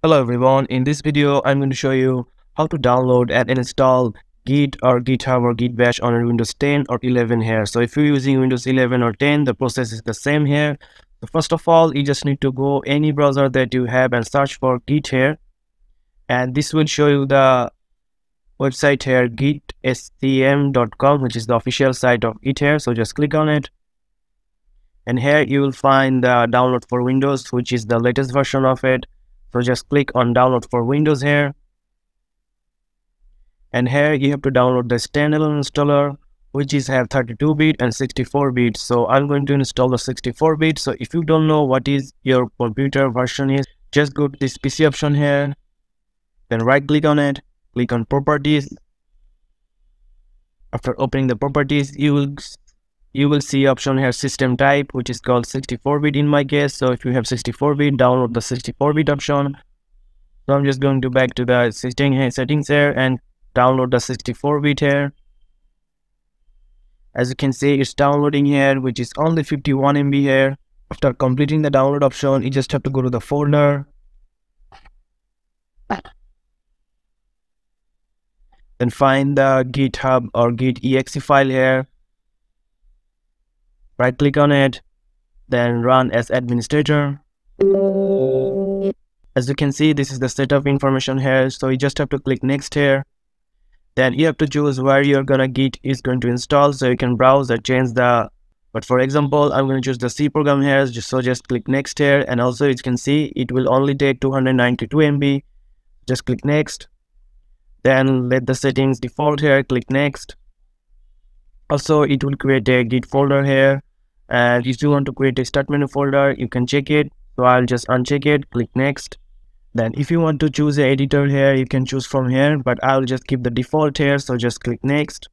Hello everyone, in this video I'm going to show you how to download and install Git or GitHub or Git Bash on Windows 10 or 11 here. So if you're using Windows 11 or 10, the process is the same here. So first of all, you just need to go any browser that you have and search for Git here. And this will show you the website here, git-scm.com, which is the official site of Git here. So just click on it. And here you will find the download for Windows, which is the latest version of it so just click on download for Windows here. And here you have to download the standalone installer, which is have 32-bit and 64-bit. So I'm going to install the 64-bit. So if you don't know what is your computer version is, just go to this PC option here. Then right click on it, click on properties. After opening the properties, you will you will see option here system type which is called 64-bit in my case. So if you have 64-bit download the 64-bit option. So i'm just going to back to the setting here, settings here and download the 64-bit here. As you can see it's downloading here which is only 51 mb here. After completing the download option you just have to go to the folder. Then find the github or git exe file here right click on it then run as administrator. As you can see this is the setup information here so you just have to click next here. Then you have to choose where you're gonna git is going to install so you can browse or change the but for example i'm going to choose the c program here so just click next here and also you can see it will only take 292 mb just click next. Then let the settings default here click next. Also it will create a git folder here and if you want to create a start menu folder you can check it. So i'll just uncheck it click next. Then if you want to choose an editor here you can choose from here but i'll just keep the default here so just click next.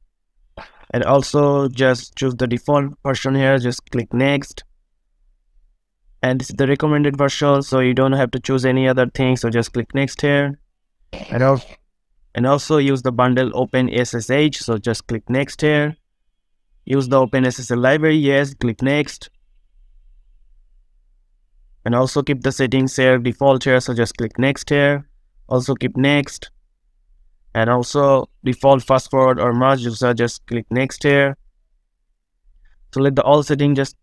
And also just choose the default version here just click next. And this is the recommended version so you don't have to choose any other thing so just click next here. And also and also use the bundle open ssh so just click next here use the OpenSSL library, yes, click next. And also keep the settings here default here, so just click next here. Also keep next. And also default fast forward or merge user, just click next here. So let the all setting just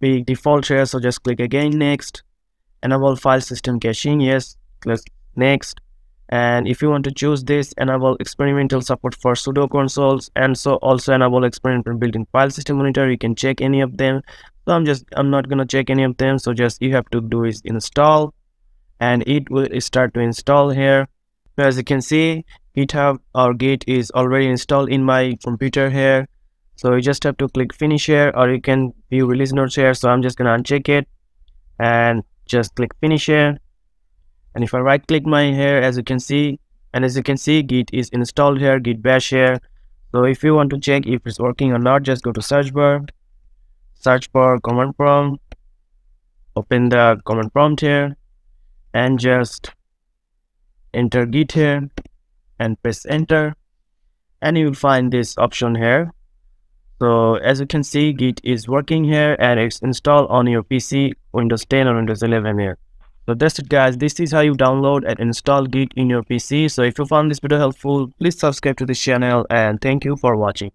be default here, so just click again next. Enable file system caching, yes, click next and if you want to choose this enable experimental support for pseudo consoles and so also enable experimental built-in file system monitor. You can check any of them. So i'm just i'm not gonna check any of them. So just you have to do is install. And it will start to install here. As you can see github or git is already installed in my computer here. So you just have to click finish here or you can view release notes here. So i'm just gonna uncheck it and just click finish here and if I right click my here as you can see and as you can see git is installed here git bash here. So if you want to check if it's working or not just go to search bar. Search for command prompt. Open the command prompt here. And just enter git here and press enter. And you will find this option here. So as you can see git is working here and it's installed on your pc windows 10 or windows 11 here so that's it guys, this is how you download and install Git in your PC. So if you found this video helpful, please subscribe to this channel and thank you for watching.